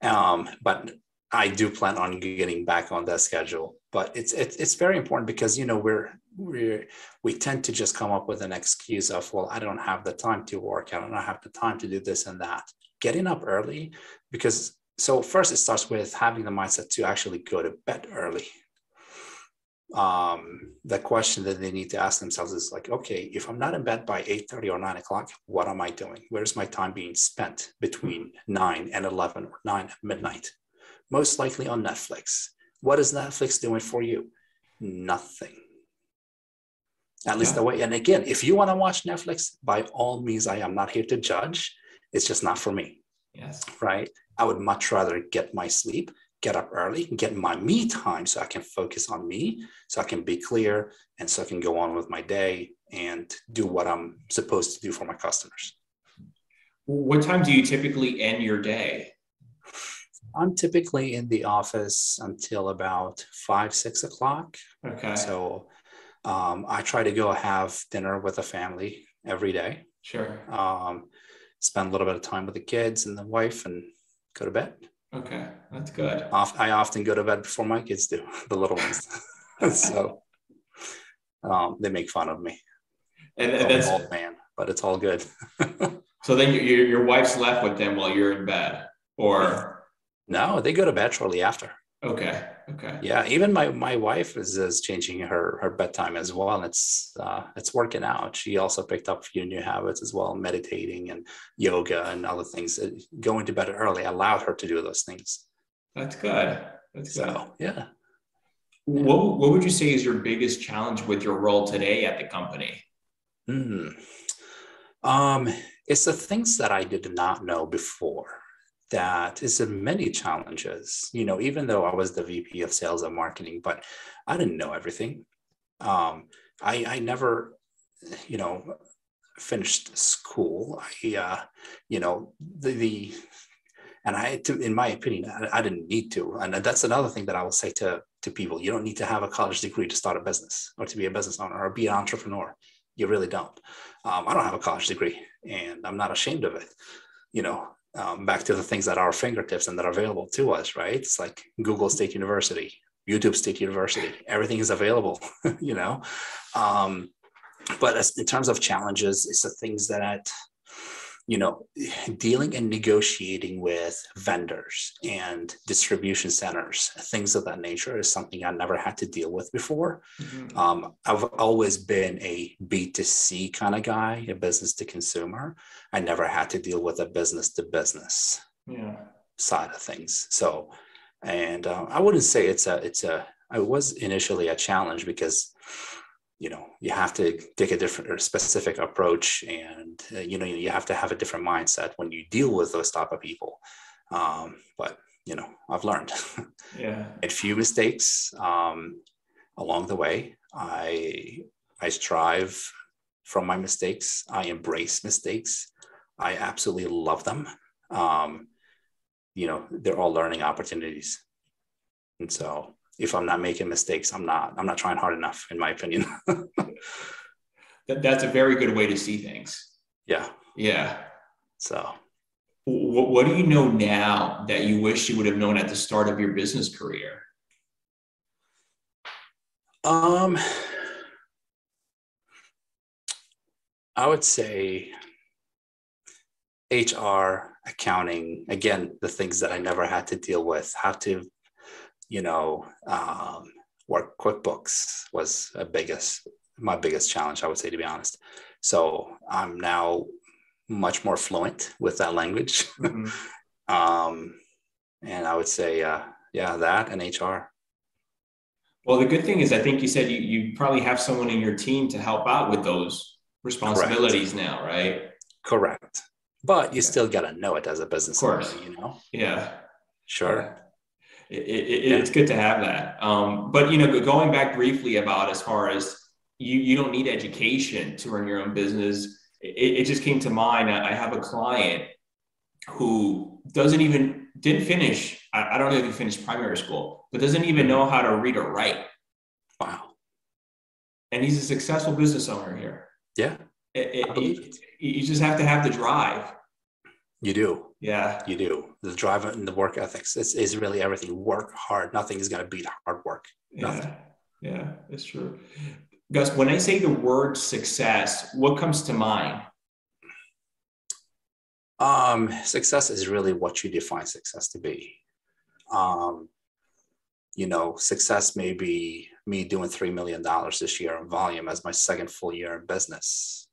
Um, but I do plan on getting back on that schedule. But it's it's it's very important because you know we're we we tend to just come up with an excuse of well I don't have the time to work I don't have the time to do this and that. Getting up early because so first it starts with having the mindset to actually go to bed early um, the question that they need to ask themselves is like, okay, if I'm not in bed by 8:30 or 9 o'clock, what am I doing? Where's my time being spent between 9 and 11 or 9 at midnight? Most likely on Netflix. What is Netflix doing for you? Nothing. At least yeah. the way. And again, if you want to watch Netflix, by all means, I am not here to judge. It's just not for me. Yes. Right. I would much rather get my sleep get up early, and get my me time so I can focus on me, so I can be clear, and so I can go on with my day and do what I'm supposed to do for my customers. What time do you typically end your day? I'm typically in the office until about five, six o'clock. Okay. So um, I try to go have dinner with the family every day. Sure. Um, spend a little bit of time with the kids and the wife and go to bed. Okay, that's good. I often go to bed before my kids do, the little ones. so um, they make fun of me. And, and that's old man, but it's all good. so then your, your wife's left with them while you're in bed, or no? They go to bed shortly after. Okay. Okay. Yeah. Even my my wife is, is changing her her bedtime as well. And it's uh, it's working out. She also picked up a few new habits as well, meditating and yoga and other things. Going to bed early allowed her to do those things. That's good. That's so, good. Yeah. What What would you say is your biggest challenge with your role today at the company? Hmm. Um, it's the things that I did not know before that is many challenges. You know, even though I was the VP of sales and marketing, but I didn't know everything. Um, I, I never, you know, finished school. I, uh, you know, the, the and I, to, in my opinion, I, I, didn't need to. And that's another thing that I will say to, to people. You don't need to have a college degree to start a business or to be a business owner or be an entrepreneur. You really don't. Um, I don't have a college degree and I'm not ashamed of it. You know, um, back to the things that are fingertips and that are available to us, right? It's like Google State University, YouTube State University, everything is available, you know. Um, but as, in terms of challenges, it's the things that you know, dealing and negotiating with vendors and distribution centers, things of that nature is something I never had to deal with before. Mm-hmm. Um, I've always been a B2C kind of guy, a business to consumer. I never had to deal with a business to business. Side of things. So, and uh, I wouldn't say it's a it's a it was initially a challenge because you know you have to take a different or specific approach and uh, you know you have to have a different mindset when you deal with those type of people. Um, but you know i've learned. Yeah. A few mistakes um, along the way. I i strive from my mistakes. I embrace mistakes. I absolutely love them. Um, you know they're all learning opportunities. And so if I'm not making mistakes, I'm not I'm not trying hard enough, in my opinion. that, that's a very good way to see things. Yeah. Yeah. So what, what do you know now that you wish you would have known at the start of your business career? Um I would say HR, accounting, again, the things that I never had to deal with, how to you know, um, work QuickBooks was a biggest, my biggest challenge, I would say, to be honest. So I'm now much more fluent with that language. Mm-hmm. um, and I would say, uh, yeah, that and HR. Well, the good thing is, I think you said you, you probably have someone in your team to help out with those responsibilities Correct. now, right? Correct. But you okay. still got to know it as a business owner, you know? Yeah. Sure. It, it, yeah. it's good to have that. Um, but you know, going back briefly about as far as you you don't need education to run your own business. It, it just came to mind. I have a client who doesn't even didn't finish. I, I don't know if he finished primary school, but doesn't even know how to read or write. Wow. And he's a successful business owner here. Yeah. It, it, you just have to have the drive. You do. Yeah. You do. The drive and the work ethics is, is really everything. Work hard. Nothing is going to beat hard work. Nothing. Yeah. Yeah, it's true. Gus, when I say the word success, what comes to mind? Um, success is really what you define success to be. Um, you know, success may be me doing $3 million this year in volume as my second full year in business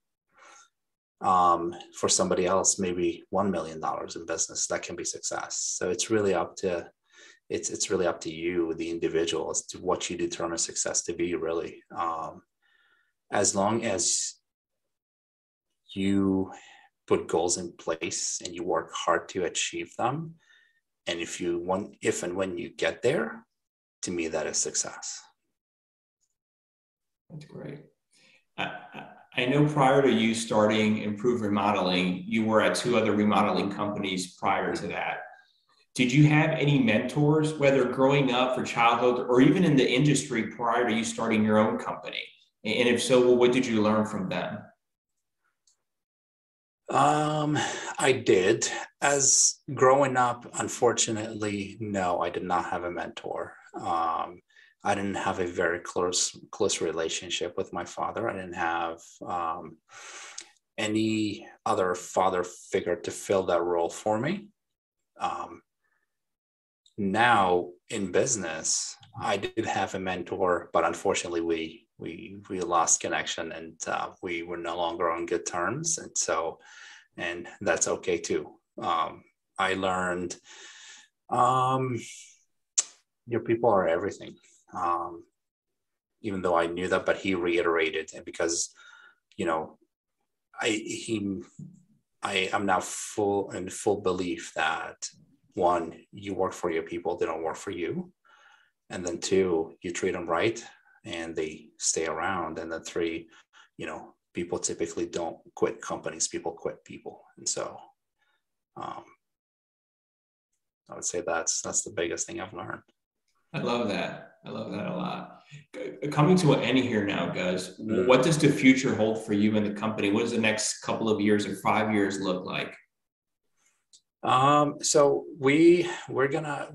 um, for somebody else maybe $1 million in business that can be success. So it's really up to it's it's really up to you the individual as to what you determine success to be really. Um, as long as you put goals in place and you work hard to achieve them and if you want if and when you get there to me that is success. That's great. I know prior to you starting Emprove Remodeling, you were at two other remodeling companies prior to that. Did you have any mentors, whether growing up for childhood or even in the industry prior to you starting your own company? And if so, well, what did you learn from them? Um, I did. As growing up, unfortunately, no, I did not have a mentor. Um, I didn't have a very close close relationship with my father. I didn't have um, any other father figure to fill that role for me. Um, now in business, I did have a mentor, but unfortunately, we we we lost connection and uh, we were no longer on good terms, and so and that's okay too. Um, I learned um, your people are everything um, even though I knew that, but he reiterated and because, you know, I he I am now full in full belief that one, you work for your people, they don't work for you. And then two, you treat them right and they stay around. And then three, you know, people typically don't quit companies, people quit people. And so um, I would say that's that's the biggest thing I've learned. I love that. I love that a lot. Coming to an end here now, Gus. Mm. What does the future hold for you and the company? What does the next couple of years or five years look like? Um, so we we're gonna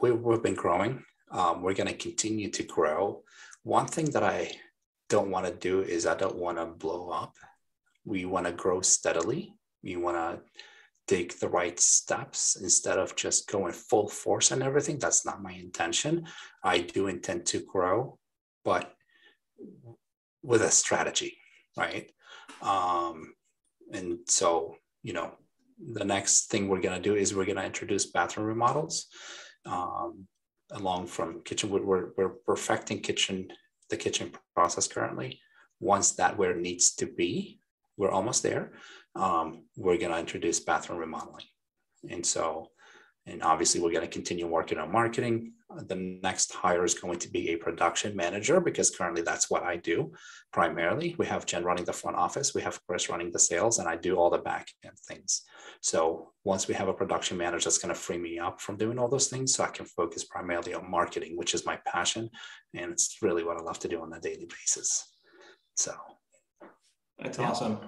we, we've been growing. Um, we're gonna continue to grow. One thing that I don't want to do is I don't want to blow up. We want to grow steadily. We want to take the right steps instead of just going full force and everything. That's not my intention. I do intend to grow, but with a strategy, right? Um, and so, you know, the next thing we're going to do is we're going to introduce bathroom remodels um, along from kitchen. We're, we're perfecting kitchen, the kitchen process currently. Once that where it needs to be, we're almost there. Um, we're going to introduce bathroom remodeling. And so, and obviously we're going to continue working on marketing the next hire is going to be a production manager because currently that's what I do primarily. We have Jen running the front office, we have Chris running the sales, and I do all the back end things. So once we have a production manager, that's going to free me up from doing all those things so I can focus primarily on marketing, which is my passion. And it's really what I love to do on a daily basis. So that's yeah. awesome.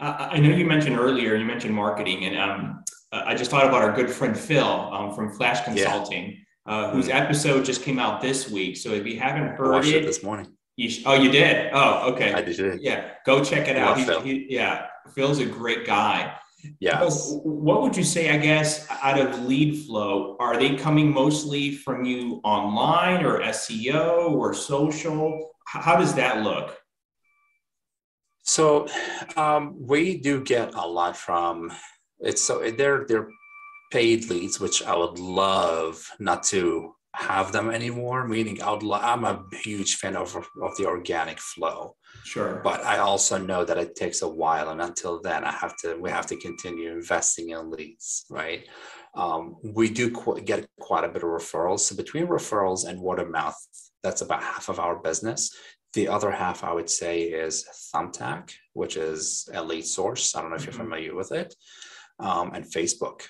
Uh, I know you mentioned earlier, you mentioned marketing, and um, I just thought about our good friend Phil um, from Flash Consulting. Yeah uh, whose episode just came out this week. So if you haven't heard it, it, this morning, you sh- oh, you did? Oh, okay. I did. Yeah, go check it out. He, yeah, Phil's a great guy. Yeah. what would you say, I guess, out of lead flow? Are they coming mostly from you online or SEO or social? How does that look? So um, we do get a lot from it's so they're they're paid leads, which I would love not to have them anymore. Meaning, I would lo- I'm a huge fan of of the organic flow. Sure. But I also know that it takes a while, and until then, I have to we have to continue investing in leads, right? Um, we do qu- get quite a bit of referrals. So between referrals and word of mouth, that's about half of our business. The other half, I would say, is Thumbtack, which is a lead source. I don't know if mm-hmm. you're familiar with it, um, and Facebook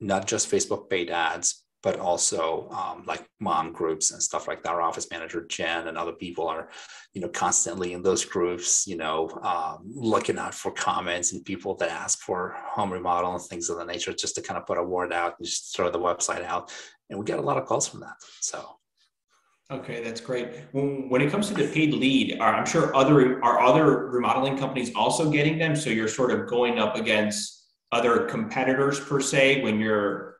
not just Facebook paid ads, but also um, like mom groups and stuff like that. Our office manager Jen and other people are, you know, constantly in those groups, you know, um, looking out for comments and people that ask for home remodel and things of the nature, just to kind of put a word out and just throw the website out. And we get a lot of calls from that. So. Okay, that's great. When, when it comes to the paid lead, are, I'm sure other are other remodeling companies also getting them. So you're sort of going up against other competitors per se when you're,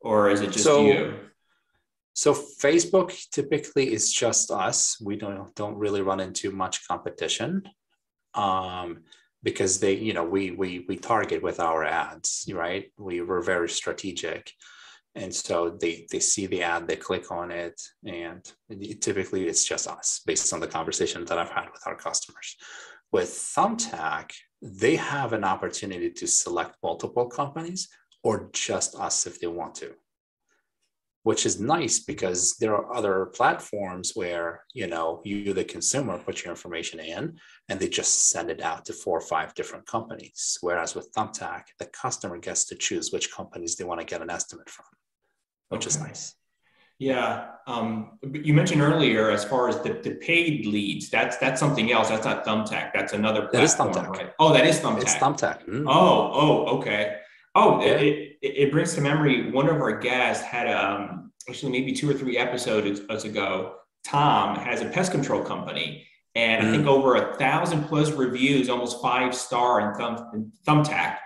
or is it just so, you? So Facebook typically is just us. We don't don't really run into much competition. Um, because they, you know, we we we target with our ads, right? We were very strategic and so they they see the ad they click on it and typically it's just us based on the conversation that i've had with our customers. With thumbtack they have an opportunity to select multiple companies or just us if they want to which is nice because there are other platforms where you know you the consumer put your information in and they just send it out to four or five different companies. Whereas with thumbtack the customer gets to choose which companies they want to get an estimate from which okay. is nice yeah. Um, you mentioned earlier, as far as the, the paid leads, that's that's something else. That's not Thumbtack. That's another platform. That is Thumbtack. Right? Oh, that is Thumbtack. It's Thumbtack. Mm. Oh, oh, okay. Oh, yeah. it, it, it, brings to memory one of our guests had um, actually maybe two or three episodes ago. Tom has a pest control company, and mm. I think mm. over a thousand plus reviews, almost five star in, thumb, in Thumbtack.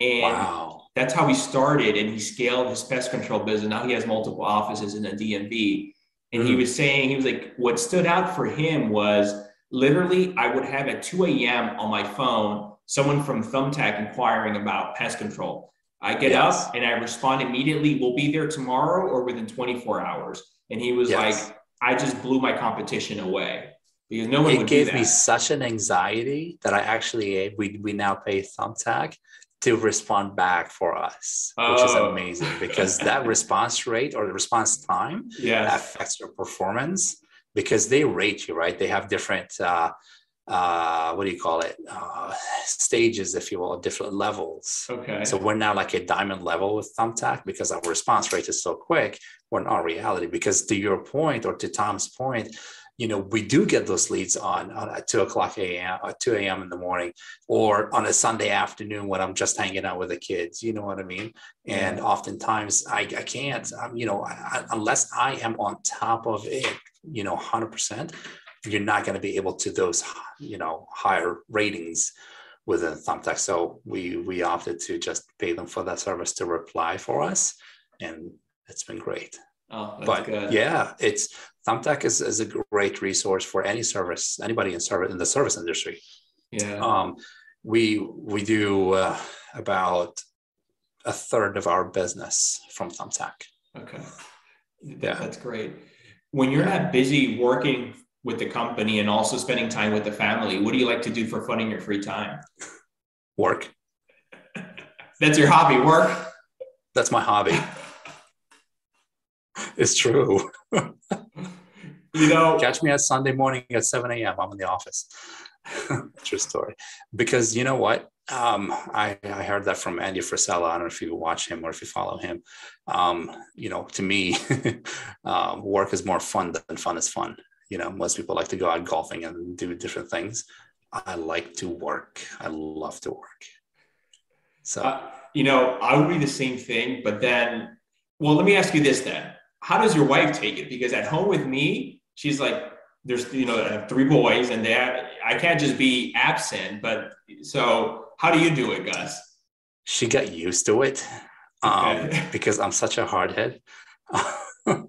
And wow that's how he started and he scaled his pest control business. Now he has multiple offices in the DMV. And mm-hmm. he was saying, he was like, what stood out for him was literally, I would have at 2 a.m. on my phone, someone from Thumbtack inquiring about pest control. I get yes. up and I respond immediately, we'll be there tomorrow or within 24 hours. And he was yes. like, I just blew my competition away because no one it gave me such an anxiety that I actually we we now pay Thumbtack to respond back for us, oh. which is oh. amazing because that response rate or the response time yes. affects your performance because they rate you, right? They have different, uh, uh, what do you call it? Uh, stages, if you will, different levels. Okay. So we're now like a diamond level with Thumbtack because our response rate is so quick. We're not reality because to your point or to Tom's point, you know, we do get those leads on, on at two o'clock a.m. or uh, 2 a.m. in the morning or on a Sunday afternoon when I'm just hanging out with the kids. You know what I mean? And oftentimes I, I can't, um, you know, I, unless I am on top of it, you know, 100%, you're not going to be able to those, you know, higher ratings within Thumbtack. So we we opted to just pay them for that service to reply for us, and it's been great. Oh, but good. yeah, it's Thumbtack is, is a great resource for any service, anybody in service in the service industry. Yeah. Um, we we do uh, about a third of our business from Thumbtack. Okay. Yeah. That's great. When you're not busy working with the company and also spending time with the family, what do you like to do for fun in your free time? Work. That's your hobby, work? That's my hobby. it's true. you know, catch me at Sunday morning at 7 a.m. I'm in the office. True story. Because you know what? Um, I, I heard that from Andy Frisella. I don't know if you watch him or if you follow him. Um, you know, to me, uh, work is more fun than fun is fun. You know, most people like to go out golfing and do different things. I like to work. I love to work. So, uh, you know, I would be the same thing, but then, well, let me ask you this then. How does your wife take it? Because at home with me, she's like, there's, you know, I have three boys and they have, I can't just be absent, but so how do you do it, Gus? She got used to it um, okay. because I'm such a hardhead.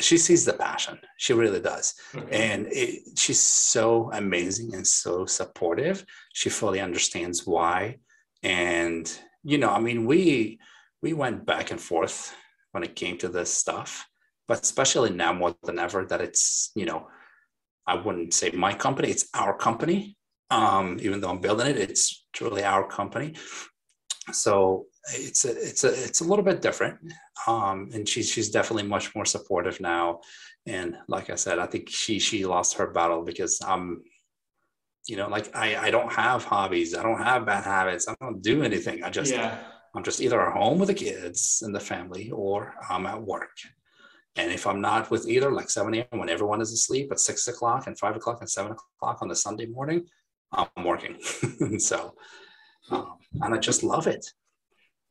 she sees the passion. She really does. Okay. And it, she's so amazing and so supportive. She fully understands why. And, you know, I mean, we, we went back and forth when it came to this stuff, but especially now more than ever that it's, you know, I wouldn't say my company, it's our company. Um, even though I'm building it, it's truly our company. So it's a, it's a, it's a little bit different. Um, and she's, she's definitely much more supportive now. And like I said, I think she, she lost her battle because I'm, you know, like I, I don't have hobbies. I don't have bad habits. I don't do anything. I just, yeah. I'm just either at home with the kids and the family or I'm at work. And if I'm not with either, like 7 a.m. when everyone is asleep at six o'clock and five o'clock and seven o'clock on the Sunday morning, I'm working. so, um, and I just love it.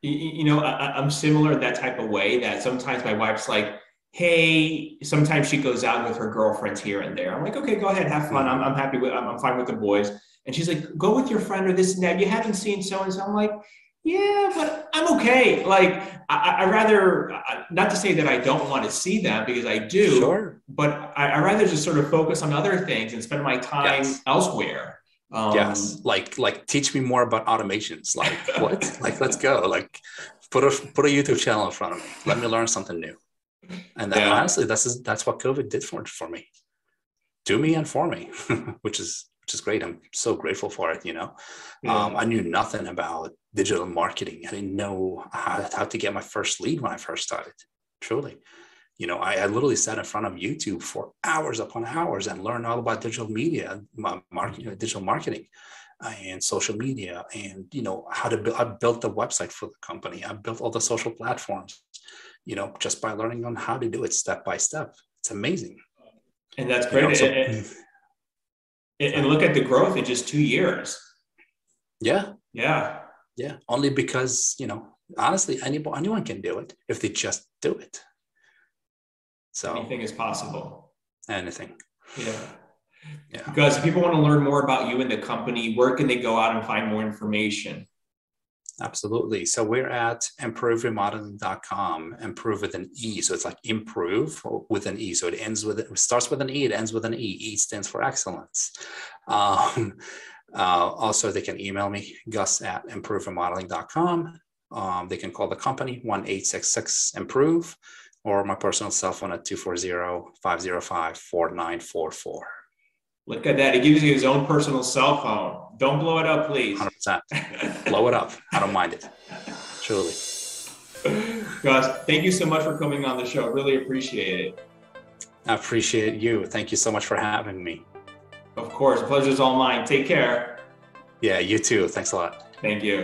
You, you know, I, I'm similar in that type of way that sometimes my wife's like, hey, sometimes she goes out with her girlfriends here and there. I'm like, okay, go ahead, have fun. I'm, I'm happy with, I'm, I'm fine with the boys. And she's like, go with your friend or this and that. You haven't seen so and so. I'm like, yeah, but I'm okay. Like, I, I rather, not to say that I don't want to see them because I do, sure. but I, I rather just sort of focus on other things and spend my time yes. elsewhere. Um, yes, like like teach me more about automations. Like what? like let's go. Like put a put a YouTube channel in front of me. Let me learn something new. And yeah. honestly, that's that's what COVID did for for me. Do me and for me, which is which is great. I'm so grateful for it. You know, yeah. um, I knew nothing about digital marketing. I didn't know how, how to get my first lead when I first started. Truly, you know, I, I, literally sat in front of YouTube for hours upon hours and learned all about digital media, marketing, digital marketing, uh, and social media, and you know how to build. I built the website for the company. I built all the social platforms. You know, just by learning on how to do it step by step. It's amazing. And that's great. You know, so, and, look at the growth in just two years. Yeah. Yeah. Yeah. Only because you know, honestly, anyone anyone can do it if they just do it. So anything is possible. Anything. Yeah. Yeah. Because if people want to learn more about you and the company, where can they go out and find more information? Absolutely. So we're at emproveremodeling.com, improve with an E. So it's like improve with an E. So it ends with, it starts with an E, it ends with an E. E stands for excellence. Um, uh, also, they can email me, gus at emproveremodeling.com. Um, they can call the company 1 improve or my personal cell phone at 240-505-4944. Look at that. He gives you his own personal cell phone. Don't blow it up, please. 100%. blow it up. I don't mind it. Truly. Gus, thank you so much for coming on the show. Really appreciate it. I appreciate you. Thank you so much for having me. Of course. Pleasure's all mine. Take care. Yeah, you too. Thanks a lot. Thank you.